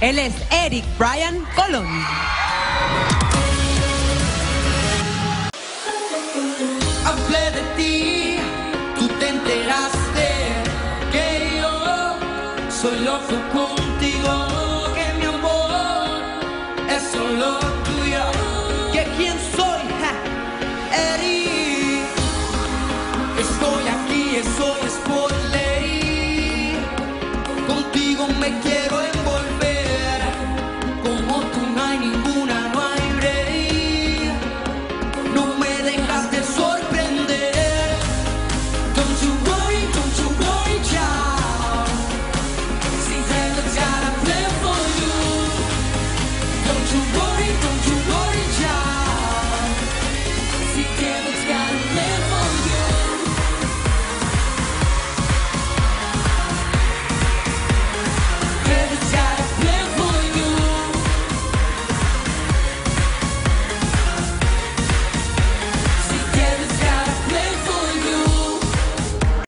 Él es Eric Brian Colon. Hablé de ti, tú te enteraste que yo soy loco contigo, que mi amor es solo tuyo, que quién soy, ja, Eric. Estoy aquí, estoy esposo. to